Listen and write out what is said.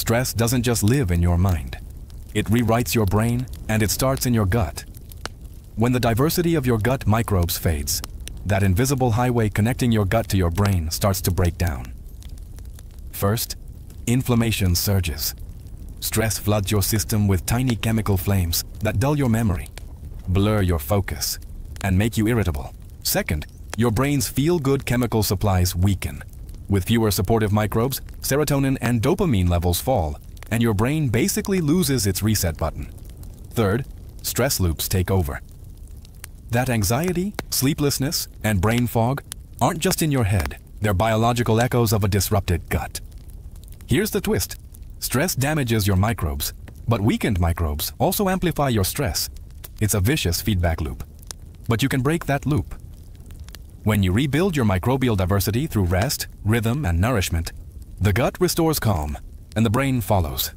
Stress doesn't just live in your mind. It rewrites your brain and it starts in your gut. When the diversity of your gut microbes fades, that invisible highway connecting your gut to your brain starts to break down. First, inflammation surges. Stress floods your system with tiny chemical flames that dull your memory, blur your focus, and make you irritable. Second, your brain's feel-good chemical supplies weaken. With fewer supportive microbes, serotonin and dopamine levels fall, and your brain basically loses its reset button. Third, stress loops take over. That anxiety, sleeplessness, and brain fog aren't just in your head, they're biological echoes of a disrupted gut. Here's the twist. Stress damages your microbes, but weakened microbes also amplify your stress. It's a vicious feedback loop. But you can break that loop. When you rebuild your microbial diversity through rest, rhythm, and nourishment, the gut restores calm, and the brain follows.